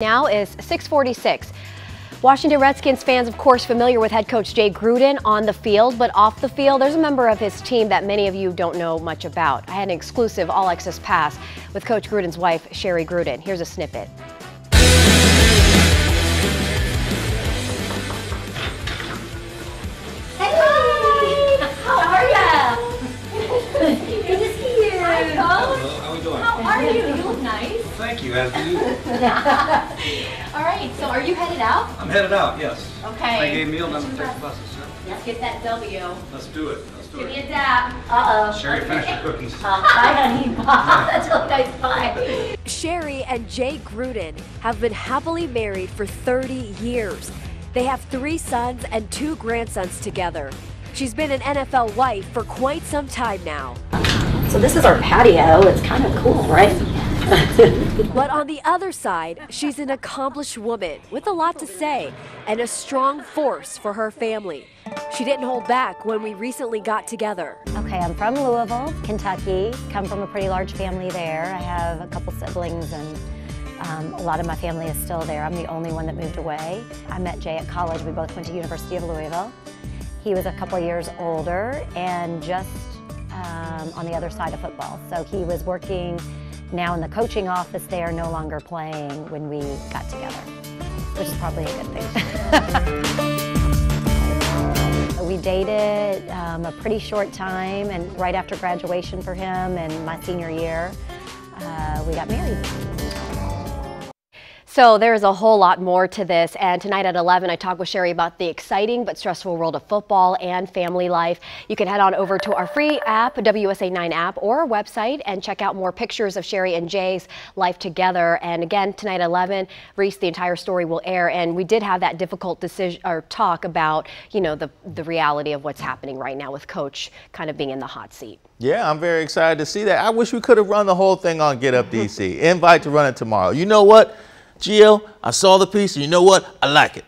Now is 646. Washington Redskins fans, of course, familiar with head coach Jay Gruden on the field, but off the field, there's a member of his team that many of you don't know much about. I had an exclusive all access pass with Coach Gruden's wife, Sherry Gruden. Here's a snippet. Hello, how are we doing? How are you? You look nice. Thank you, as do you. All right, so are you headed out? I'm headed out, yes. Okay. I gave meal number take the buses, sir. Let's get that W. Let's do it, let's do Give me it. a dap. Uh-oh. Sherry, finish your cookies. Uh, bye, honey. That's a nice pie. Sherry and Jay Gruden have been happily married for 30 years. They have three sons and two grandsons together. She's been an NFL wife for quite some time now. So this is our patio. It's kind of cool, right? But on the other side, she's an accomplished woman with a lot to say and a strong force for her family. She didn't hold back when we recently got together. Okay, I'm from Louisville, Kentucky. Come from a pretty large family there. I have a couple siblings and um, a lot of my family is still there. I'm the only one that moved away. I met Jay at college. We both went to University of Louisville. He was a couple years older and just um, on the other side of football. So he was working now in the coaching office there, no longer playing when we got together, which is probably a good thing. we dated um, a pretty short time and right after graduation for him and my senior year, uh, we got married. So there's a whole lot more to this. And tonight at 11, I talk with Sherry about the exciting but stressful world of football and family life. You can head on over to our free app, WUSA 9 app, or our website and check out more pictures of Sherry and Jay's life together. And again, tonight at 11, Reese, the entire story will air. And we did have that difficult decision or talk about, you know, the, the reality of what's happening right now with Coach kind of being in the hot seat. Yeah, I'm very excited to see that. I wish we could have run the whole thing on Get Up DC. Invite to run it tomorrow. You know what? Gio, I saw the piece, and you know what? I like it.